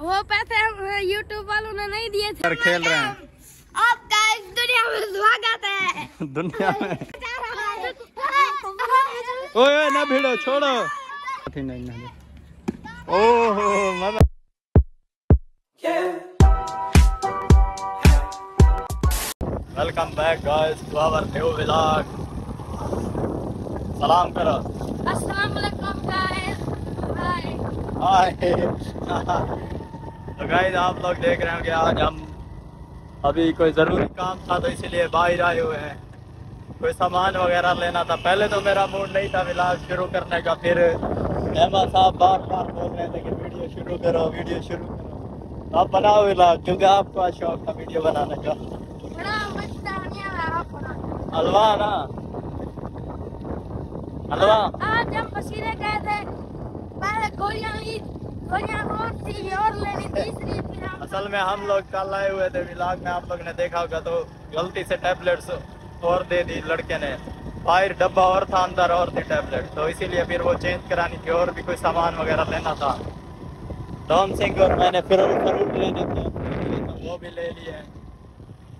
वो पैसे यूट्यूब वालों ने नहीं दिए थे। खेल रहे हैं। आपका इस दुनिया में स्वागत है। दुनिया में। ओए ना भिड़ो छोड़ो। नहीं नहीं ओहो मज़ा। Welcome back guys to our new vlog सलाम करो अस्सलाम वालेकुम गाइस हाय हाय तो गाइस आप लोग देख रहे होंगे आज हम अभी कोई ज़रूरी काम था तो इसीलिए बाहर आए हुए हैं। कोई सामान वगैरह लेना था। पहले तो मेरा मूड नहीं था व्लॉग शुरू करने का, फिर अहमद साहब बार बार बोल रहे थे कि वीडियो शुरू करो वीडियो शुरू करो। आप बनाओ व्लॉग क्योंकि आपको शौक था वीडियो बनाने का। हलवा ना? हलवा? आज हम गए थे। पहले गोलियाँ असल में हम लोग कल आए हुए थे व्लॉग में, आप लोग ने देखा होगा तो गलती से टैबलेट्स और दे दी लड़के ने। बाहर डब्बा और था, अंदर और थी टैबलेट तो इसीलिए फिर वो चेंज करानी थी और भी कोई सामान वगैरह लेना था। डॉन सिंह और मैंने फिर फ्रूट लेने थे तो वो भी ले लिए।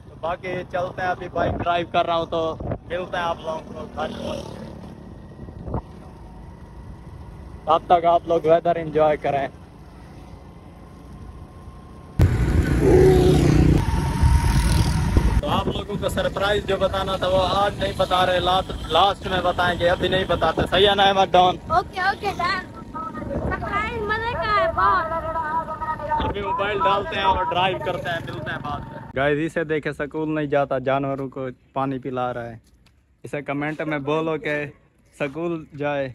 तो बाकी चलते हैं, अभी बाइक ड्राइव कर रहा हूँ तो मिलते हैं आप लोगों को। तब तक आप लोग वेदर इंजॉय करें। आप लोगों को सरप्राइज़ जो बताना था वो आज नहीं बता रहे लास्ट लास्ट में बताएँगे अभी नहीं बताते। सही है ना Ahmed don? Okay okay surprise मज़े का है अभी मोबाइल डालते हैं और ड्राइव करते हैं मिलते हैं बाद में। गाइस इसे देखे स्कूल नहीं जाता जानवरों को पानी पिला रहा है। इसे कमेंट में बोलो के स्कूल जाए।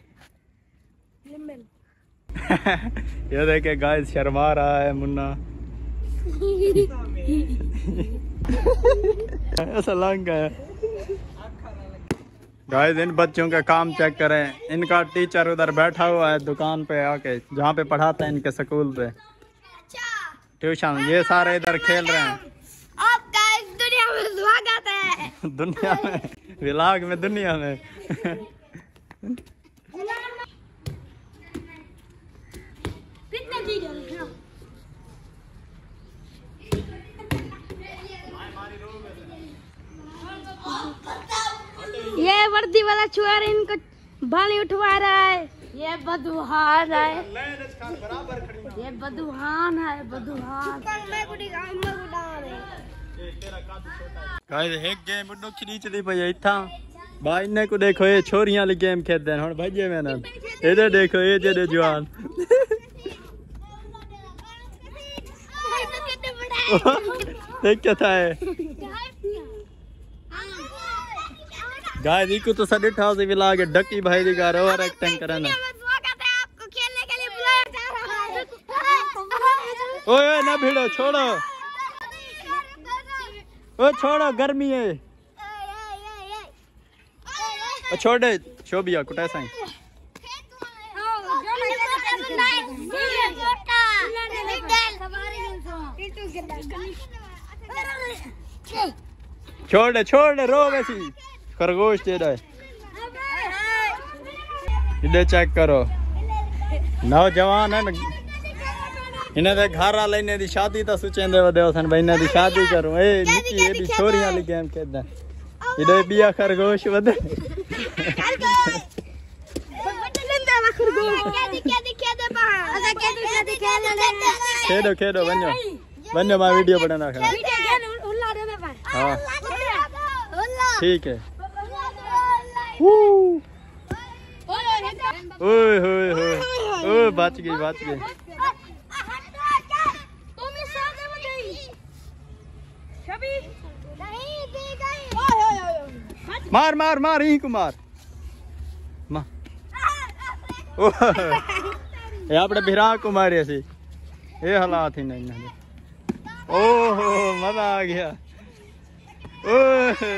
ये देखे गाइस शर्मा रहा है मुन्ना। ऐसा लंग है। गाइस इन बच्चों का काम चेक करें। इनका टीचर उधर बैठा हुआ है दुकान पे आके जहाँ पे पढ़ाता है इनके स्कूल पे। ट्यूशन ये सारे इधर खेल रहे हैं। दुनिया में स्वागत है। दुनिया में विलाग में दुनिया में कितने वीडियो लिखना ये वर्दी वाला चुहार इनको बाली उठवा रहा है। ये बदुहान है। ये बदुहान है बदुहान। गाइस एक गेम बुड्ढो खींचदी पई है इथा भाई ने को देखो ये छोरियाँ वाली गेम खेलते हैं। हुन भजे मैंने। इधर देखो ये जेडे जवान। देख क्या था है गाइस इको तो साढ़े अठारह से मिला के डकी भाई दी कार और एक्टिंग करना आपको खेलने के लिए बुलाया जा रहा है ओए ओए, ना भिड़ो छोड़ो ओ छोड़ो गर्मी है ओ छोड़ दे शोभिया कुटा साई छोड़ छोड़ रो वैसी खरगोश दे दे इधर चेक करो। नौजवान है ना इन्हें तो घर वाले दी शादी तो सुचेंदे भाई ने दी शादी करूँ। ए निकी ये भी छोरियाँ वाली गेम खेलदा इधर बिया खरगोश वदे खेलो खेलो बनो बनो मैं वीडियो बनाना खा हाँ। ठीक है। ओए होए होए ओए बच गई बच गई मार मार मार यहीं को मार मार ओ ये આપણે ભીરા को मारे सी ये हालात ही नहीं नहीं ओहो मजा आ गया ओए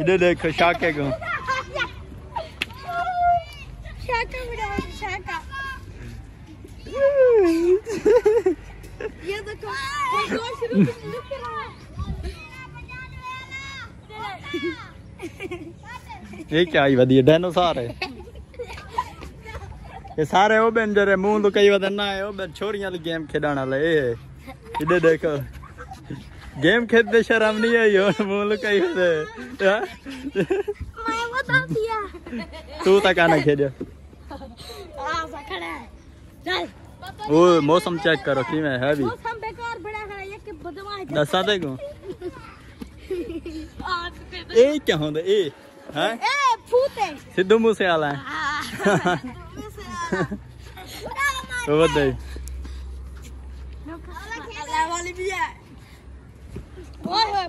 इधर देखो शाके को ये देखो खरगोश रुक रुक रहा है। ये सारे वो बेन जरे मुँह तो कई वदन ना है वो बेन छोरियाँ गेम खेडाना ले। इधर देखो। गेम खेलते शर्म नहीं आई हो मुँह लो कई वदे मैं वो तो किया। तू तक आना खेल आ सकड़ा चल। वो मौसम चेक करो की मैं है अभी? मौसम बेकार बड़ा है ये के बदमाश दसा दे को तो ए क्या होंदा? ए हैं? ए फूते सिद्धू मूसेवाला है। हाँ। है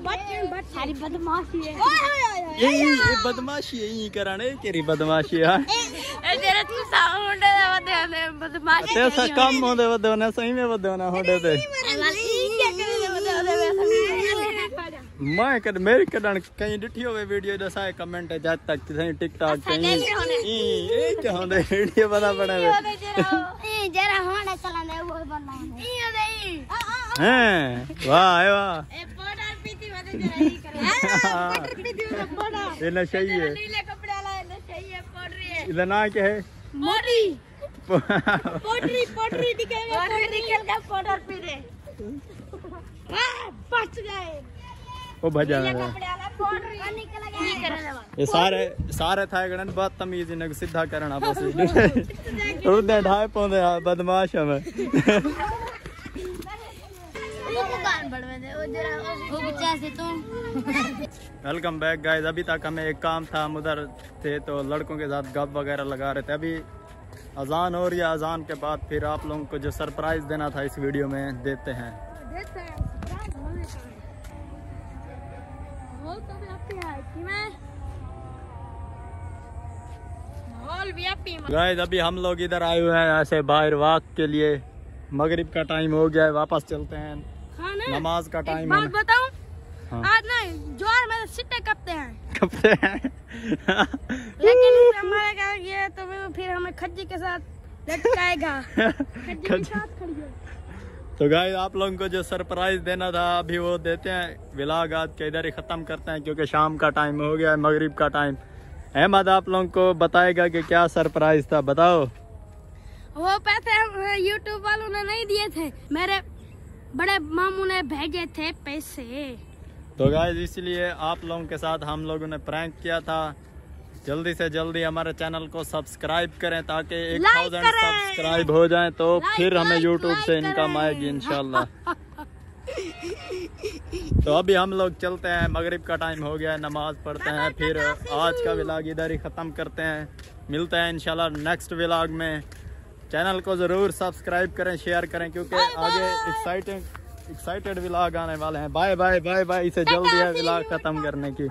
बच्चे सारी बदमाशी है ओए ओए ये ये बदमाशी कराने केरी बदमाशी ए तू साउंड है बदमाशी ते काम होंदे सही में वदे होने ते क्या करे बदे वैसा मैं कर मेरी कदन कहीं डिठी होवे वीडियो दसाए कमेंट जब तक सही टिकटॉक कहीं ई ए क्या होंदे वीडियो बना बना ए जरा। होने चला दे वो बना ई दे हैं वाह वाह। ए पाउडर पीती बदे जरा ही करे। पाउडर पीती बदे पाउडर। ये नशा ही है। नीले कपड़े वाला है सही है पाउडर है। इधर ना क्या है? मोटी पोटरी पोटरी दिखेगा पोटरी निकल गया पाउडर पी रहे। वाह बच गए। वो भजा है। कपड़े वाला पाउडर निकल गया। करे दवा ये सारे सारे था गणन बात तमीज इन्हें सीधा करना बस। उधर ढाई पौंदे आ बदमाश है मैं वेलकम बैक गाइस अभी तक हमें एक काम था हम उधर थे तो लड़कों के साथ गप वगैरह लगा रहे थे। अभी अजान हो रही है अजान के बाद फिर आप लोगों को जो सरप्राइज़ देना था इस वीडियो में देते हैं। देता है। गाइस अभी हम लोग इधर आए हुए हैं ऐसे बाहर वाक के लिए। मगरिब का टाइम हो गया है वापस चलते हैं। नमाज़ का टाइम बात बताऊँ हाँ। आज ना ज्वार में सिट्टे कपते हैं। कपड़े हैं। लेकिन हमारे का ये तो फिर हमें खज्जी के साथ लटकाएगा। खज्जी के साथ खड़ी तो गाइस आप लोगों को जो सरप्राइज़ देना था अभी वो देते हैं विलाग आज के इधर ही खत्म करते हैं क्योंकि शाम का टाइम हो गया है मगरिब का टाइम अहमद आप लोगों को बताएगा कि क्या सरप्राइज़ था बताओ। वो पैसे यूट्यूब वालों ने नहीं दिए थे मेरे बड़े मामू ने भेजे थे पैसे। तो गाइस इसलिए आप लोगों के साथ हम लोगों ने प्रैंक किया था। जल्दी से जल्दी हमारे चैनल को सब्सक्राइब करें ताकि एक थाउज़ेंड सब्सक्राइब हो जाए तो फिर हमें यूट्यूब से इनकम आएगी इनशाला तो अभी हम लोग चलते हैं मगरिब का टाइम हो गया है नमाज़ पढ़ते हैं फिर आज का विलाग इधर ही ख़त्म करते हैं। मिलते हैं इंशाल्लाह नेक्स्ट विलाग में। चैनल को ज़रूर सब्सक्राइब करें शेयर करें क्योंकि आगे एक्साइटिंग एक्साइटेड विलाग आने वाले हैं। बाय बाय बाय बाय इसे जल्दी है विलाग ख़त्म करने की।